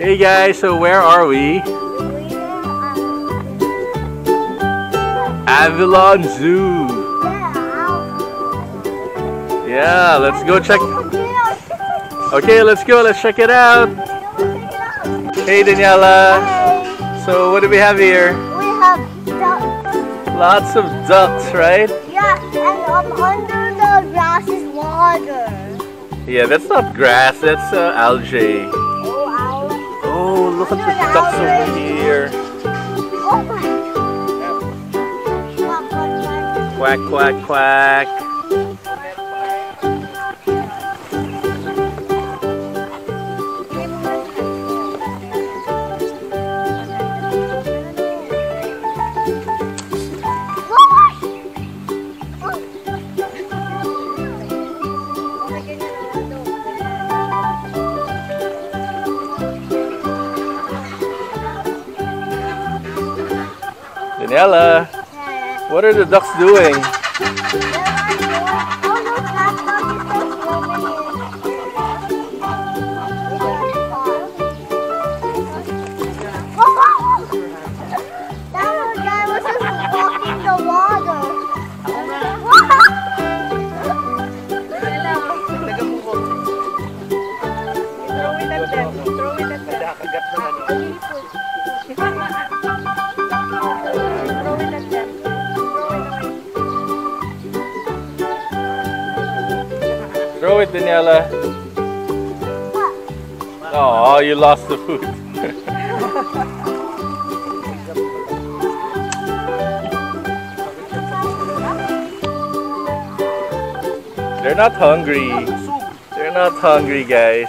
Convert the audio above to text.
Hey guys, so where are we? Avilon Zoo. Yeah, let's go check. Okay, let's go. Let's check it out. Hey Daniella. So what do we have here? we have ducks. Lots of ducks, right? Yeah, and um, under the grass is water. Yeah, that's not grass. That's uh, algae. Oh. Look at the ducks over here. Oh my. Quack, quack, Quack, quack. quack, Daniella, what are the ducks doing? That guy was just walking the water. Throw it at them. Throw it at them. Throw it, Daniella. Oh, you lost the food. They're not hungry. They're not hungry, guys.